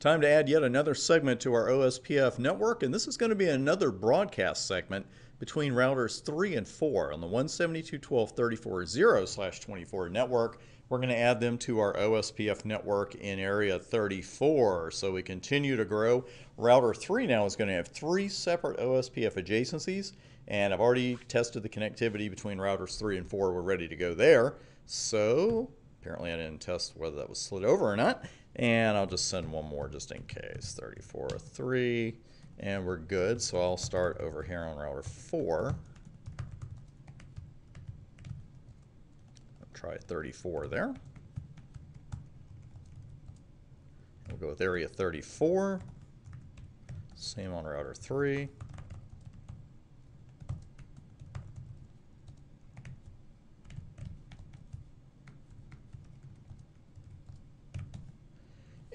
Time to add yet another segment to our OSPF network, and this is going to be another broadcast segment between routers 3 and 4 on the 172.12.34.0/24 network. We're going to add them to our OSPF network in area 34. So we continue to grow. Router 3 now is going to have three separate OSPF adjacencies, and I've already tested the connectivity between routers 3 and 4. We're ready to go there. So apparently I didn't test whether that was slid over or not. And I'll just send one more just in case. 34, 3, and we're good. So I'll start over here on router 4. I'll try 34 there. We'll go with area 34. Same on router 3.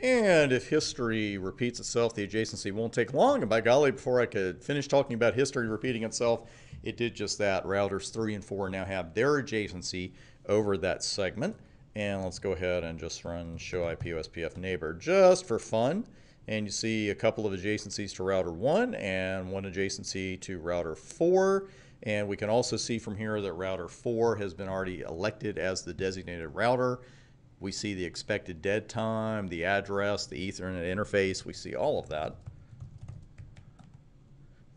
And if history repeats itself, the adjacency won't take long. And by golly, before I could finish talking about history repeating itself, it did just that. Routers 3 and 4 now have their adjacency over that segment. And let's go ahead and just run show IP OSPF neighbor just for fun. And you see a couple of adjacencies to router 1 and one adjacency to router 4. And we can also see from here that router 4 has been already elected as the designated router. We see the expected dead time, the address, the Ethernet interface. We see all of that.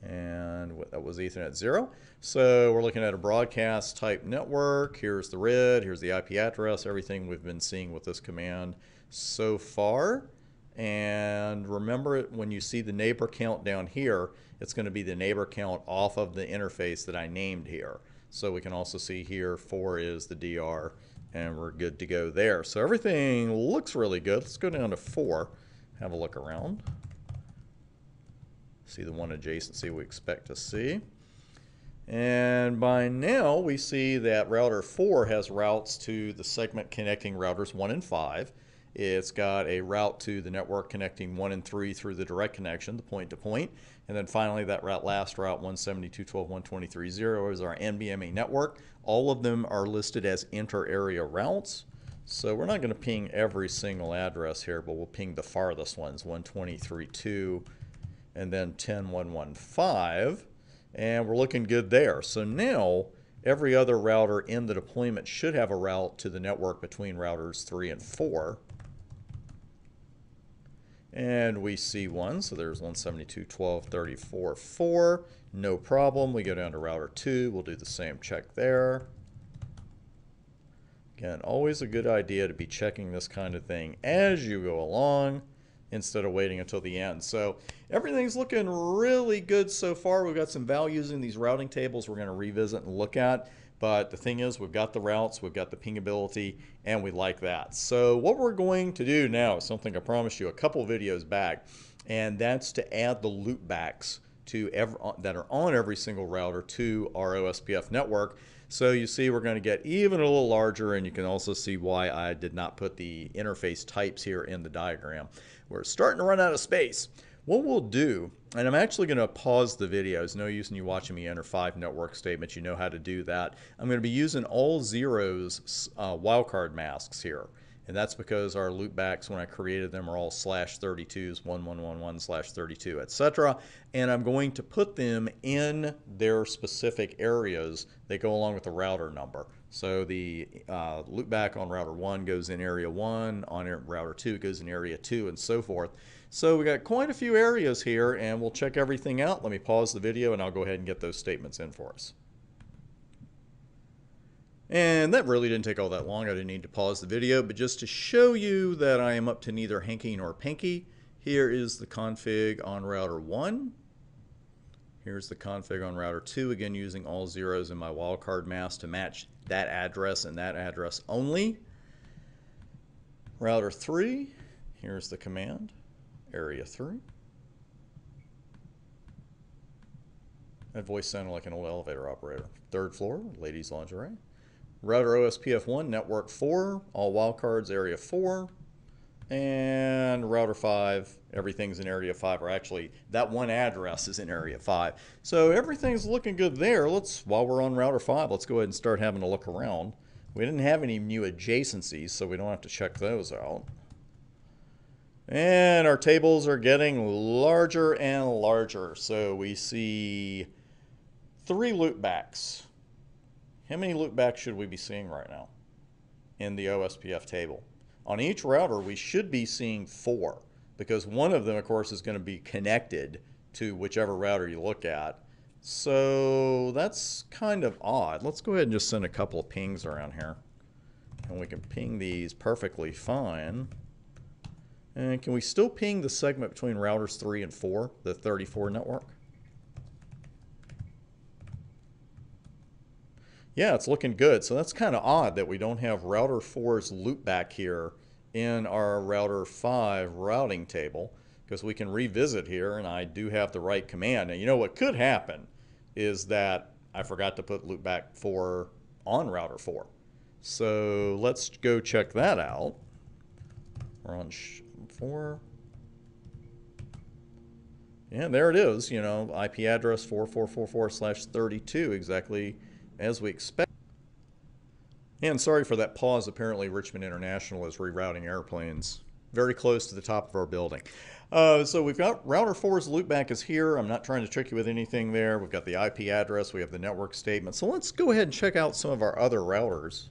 And that was Ethernet 0. So we're looking at a broadcast type network. Here's the RID, here's the IP address, everything we've been seeing with this command so far. And remember when you see the neighbor count down here, it's going to be the neighbor count off of the interface that I named here. So we can also see here 4 is the DR and we're good to go there. So everything looks really good. Let's go down to 4, have a look around. See the one adjacency we expect to see. And by now we see that router 4 has routes to the segment connecting routers 1 and 5. It's got a route to the network connecting 1 and 3 through the direct connection, the point-to-point. And then finally, that route, last route, 172.12.123.0 is our NBMA network. All of them are listed as inter-area routes. So we're not going to ping every single address here, but we'll ping the farthest ones, 123.2 and then 10.115. And we're looking good there. So now every other router in the deployment should have a route to the network between routers 3 and 4. And we see one, so there's 172.12.34.4. No problem. We go down to router 2. We'll do the same check there. Again, always a good idea to be checking this kind of thing as you go along instead of waiting until the end. So everything's looking really good so far. We've got some values in these routing tables we're going to revisit and look at. But the thing is, we've got the routes, we've got the pingability, and we like that. So what we're going to do now is something I promised you a couple videos back, and that's to add the loopbacks to every, uh, that are on every single router to our OSPF network. So you see we're going to get even a little larger, and you can also see why I did not put the interface types here in the diagram. We're starting to run out of space. What we'll do, and I'm actually going to pause the video. It's no use in you watching me enter five network statements. You know how to do that. I'm going to be using all zeros uh, wildcard masks here. And that's because our loopbacks, when I created them, are all slash 32s, 1111 slash 32, etc. And I'm going to put them in their specific areas that go along with the router number. So the uh, loopback on router 1 goes in area 1, on router 2 goes in area 2, and so forth. So we got quite a few areas here, and we'll check everything out. Let me pause the video, and I'll go ahead and get those statements in for us. And that really didn't take all that long. I didn't need to pause the video, but just to show you that I am up to neither hanky nor pinky, here is the config on router 1. Here's the config on router 2, again using all zeros in my wildcard mask to match that address and that address only. Router 3, here's the command area 3. That voice sounded like an old elevator operator. Third floor, ladies lingerie. Router OSPF1, network 4, all wildcards, area 4. And router 5, everything's in area 5, or actually that one address is in area 5. So everything's looking good there. Let's, while we're on router 5, let's go ahead and start having a look around. We didn't have any new adjacencies, so we don't have to check those out. And our tables are getting larger and larger. So we see three loopbacks. How many loopbacks should we be seeing right now in the OSPF table? On each router, we should be seeing four because one of them, of course, is going to be connected to whichever router you look at. So that's kind of odd. Let's go ahead and just send a couple of pings around here. And we can ping these perfectly fine. And can we still ping the segment between routers 3 and 4, the 34 network? Yeah, it's looking good. So that's kind of odd that we don't have router 4's loopback here in our router 5 routing table because we can revisit here and I do have the right command. And you know what could happen is that I forgot to put loopback 4 on router 4. So let's go check that out. We're on 4. And there it is, you know, IP address 4444 slash 32, exactly as we expect. And sorry for that pause. Apparently, Richmond International is rerouting airplanes very close to the top of our building. Uh, so we've got router 4's loopback is here. I'm not trying to trick you with anything there. We've got the IP address. We have the network statement. So let's go ahead and check out some of our other routers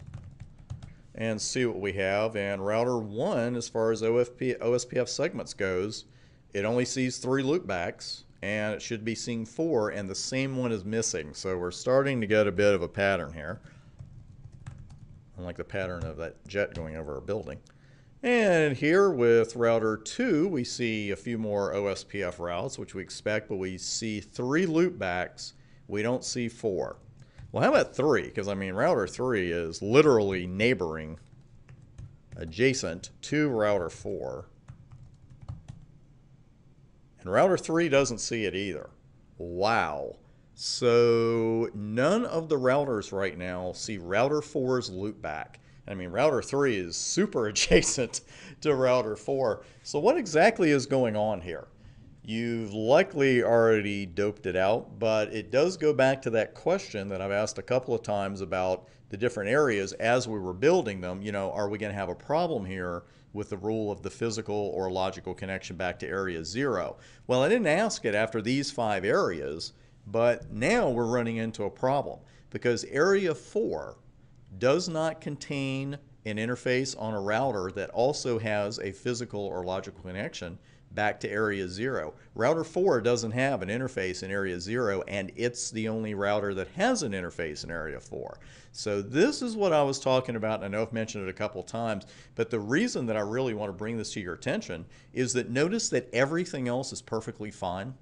and see what we have. And router 1, as far as OFP, OSPF segments goes, it only sees three loopbacks and it should be seeing four and the same one is missing. So we're starting to get a bit of a pattern here. Unlike the pattern of that jet going over our building. And here with router 2, we see a few more OSPF routes, which we expect, but we see three loopbacks. We don't see four. Well, how about 3? Because, I mean, router 3 is literally neighboring, adjacent to router 4. And router 3 doesn't see it either. Wow. So none of the routers right now see router 4's loopback. I mean, router 3 is super adjacent to router 4. So what exactly is going on here? You've likely already doped it out, but it does go back to that question that I've asked a couple of times about the different areas as we were building them. You know, are we going to have a problem here with the rule of the physical or logical connection back to area zero? Well, I didn't ask it after these five areas, but now we're running into a problem because area four does not contain an interface on a router that also has a physical or logical connection back to area zero. Router 4 doesn't have an interface in area zero, and it's the only router that has an interface in area 4. So this is what I was talking about, and I know I've mentioned it a couple times, but the reason that I really want to bring this to your attention is that notice that everything else is perfectly fine.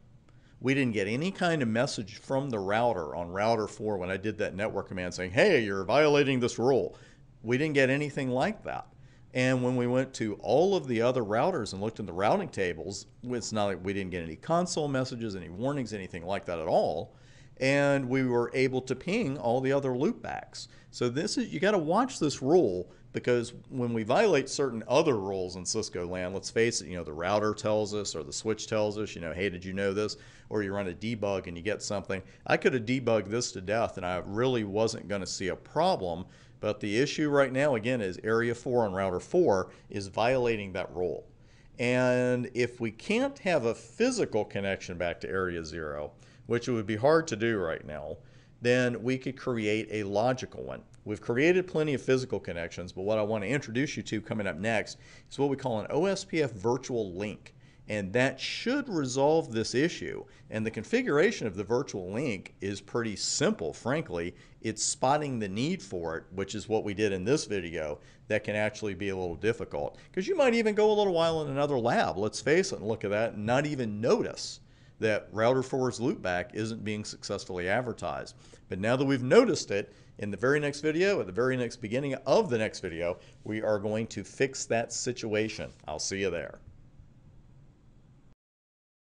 We didn't get any kind of message from the router on router 4 when I did that network command saying, hey, you're violating this rule. We didn't get anything like that. And when we went to all of the other routers and looked in the routing tables, it's not like we didn't get any console messages, any warnings, anything like that at all. And we were able to ping all the other loopbacks. So this is you got to watch this rule because when we violate certain other rules in Cisco land, let's face it, you know, the router tells us or the switch tells us, you know, hey, did you know this? Or you run a debug and you get something. I could have debugged this to death and I really wasn't going to see a problem but the issue right now, again, is Area 4 on Router 4 is violating that rule. And if we can't have a physical connection back to Area 0, which it would be hard to do right now, then we could create a logical one. We've created plenty of physical connections, but what I want to introduce you to coming up next is what we call an OSPF virtual link. And that should resolve this issue. And the configuration of the virtual link is pretty simple, frankly. It's spotting the need for it, which is what we did in this video, that can actually be a little difficult. Because you might even go a little while in another lab, let's face it, and look at that, and not even notice that router 4's loopback isn't being successfully advertised. But now that we've noticed it, in the very next video, at the very next beginning of the next video, we are going to fix that situation. I'll see you there.